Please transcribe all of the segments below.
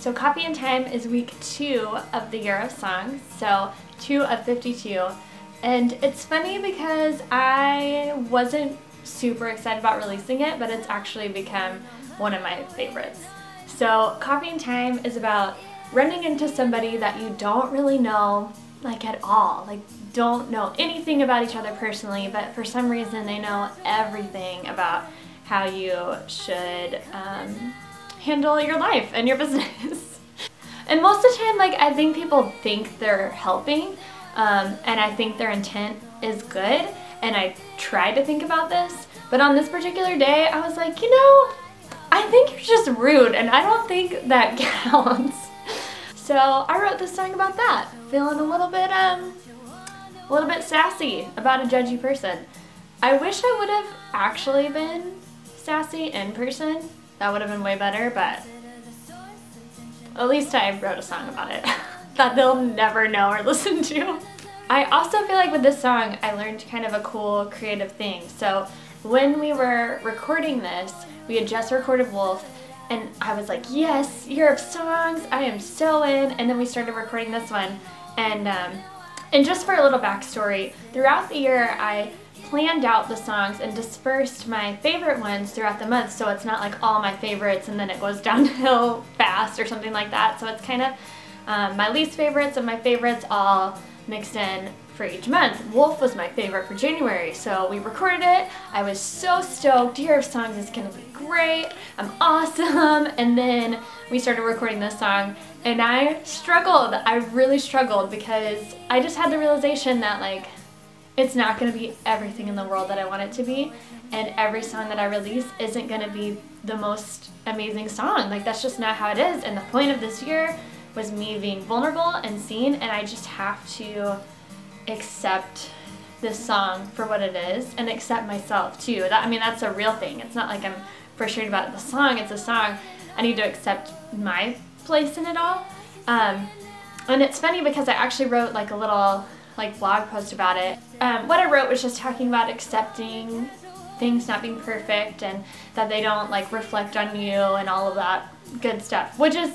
So Coffee and Time is week two of the Year of Songs, so two of 52. And it's funny because I wasn't super excited about releasing it, but it's actually become one of my favorites. So Coffee and Time is about running into somebody that you don't really know like at all, like don't know anything about each other personally, but for some reason they know everything about how you should um, handle your life and your business. and most of the time, like, I think people think they're helping, um, and I think their intent is good, and I try to think about this, but on this particular day, I was like, you know, I think you're just rude, and I don't think that counts. so I wrote this song about that, feeling a little bit, um, a little bit sassy about a judgy person. I wish I would have actually been sassy in person that would have been way better, but at least I wrote a song about it that they'll never know or listen to. I also feel like with this song, I learned kind of a cool creative thing. So when we were recording this, we had just recorded Wolf, and I was like, yes, of Songs, I am so in. And then we started recording this one, and um, and just for a little backstory, throughout the year, I planned out the songs and dispersed my favorite ones throughout the month so it's not like all my favorites and then it goes downhill fast or something like that. So it's kind of um, my least favorites and my favorites all mixed in for each month. Wolf was my favorite for January, so we recorded it. I was so stoked. Year of Songs is gonna be great. I'm awesome. And then we started recording this song and I struggled. I really struggled because I just had the realization that like it's not going to be everything in the world that I want it to be, and every song that I release isn't going to be the most amazing song. Like, that's just not how it is. And the point of this year was me being vulnerable and seen, and I just have to accept this song for what it is and accept myself too. That I mean, that's a real thing. It's not like I'm frustrated about the song, it's a song. I need to accept my place in it all. Um, and it's funny because I actually wrote like a little like blog post about it. Um, what I wrote was just talking about accepting things not being perfect and that they don't like reflect on you and all of that good stuff, which is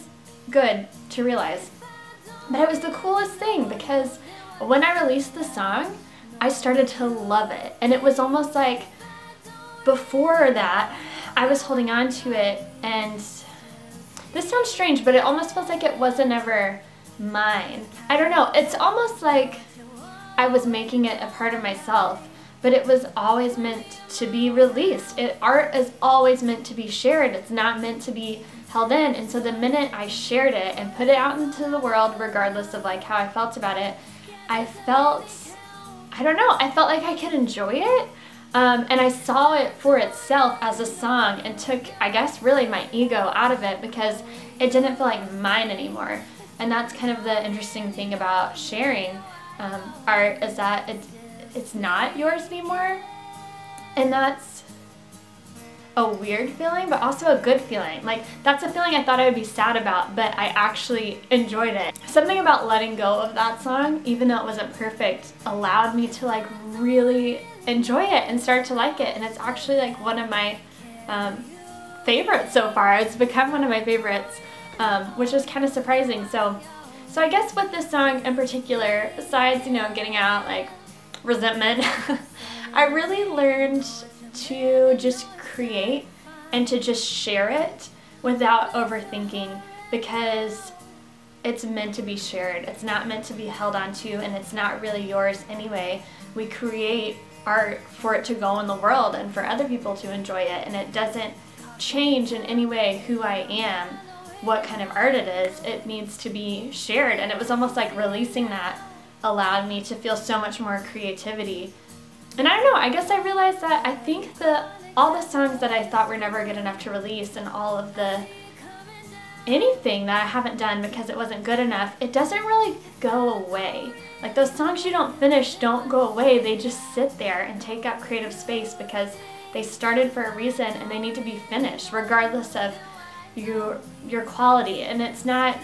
good to realize. But it was the coolest thing because when I released the song, I started to love it. And it was almost like before that, I was holding on to it and this sounds strange, but it almost feels like it wasn't ever mine. I don't know, it's almost like I was making it a part of myself, but it was always meant to be released. It, art is always meant to be shared. It's not meant to be held in. And so the minute I shared it and put it out into the world, regardless of like how I felt about it, I felt, I don't know, I felt like I could enjoy it. Um, and I saw it for itself as a song and took, I guess, really my ego out of it because it didn't feel like mine anymore. And that's kind of the interesting thing about sharing um, art is that it's, it's not yours anymore. And that's a weird feeling, but also a good feeling. Like, that's a feeling I thought I would be sad about, but I actually enjoyed it. Something about letting go of that song, even though it wasn't perfect, allowed me to like really enjoy it and start to like it. And it's actually like one of my um, favorites so far. It's become one of my favorites, um, which is kind of surprising. So so I guess with this song in particular, besides, you know, getting out like resentment, I really learned to just create and to just share it without overthinking because it's meant to be shared. It's not meant to be held onto and it's not really yours anyway. We create art for it to go in the world and for other people to enjoy it and it doesn't change in any way who I am what kind of art it is, it needs to be shared. And it was almost like releasing that allowed me to feel so much more creativity. And I don't know, I guess I realized that I think the all the songs that I thought were never good enough to release and all of the anything that I haven't done because it wasn't good enough, it doesn't really go away. Like those songs you don't finish don't go away, they just sit there and take up creative space because they started for a reason and they need to be finished regardless of your your quality and it's not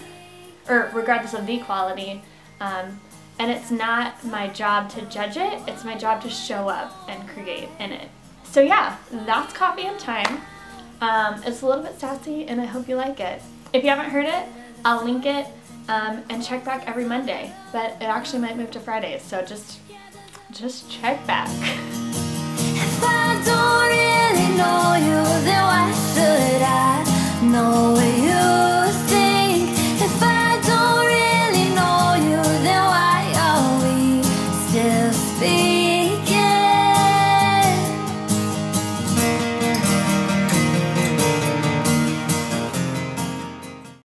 or regardless of the quality um, and it's not my job to judge it it's my job to show up and create in it so yeah that's coffee and time um, it's a little bit sassy and I hope you like it if you haven't heard it I'll link it um, and check back every Monday. But it actually might move to Fridays, so just just check back.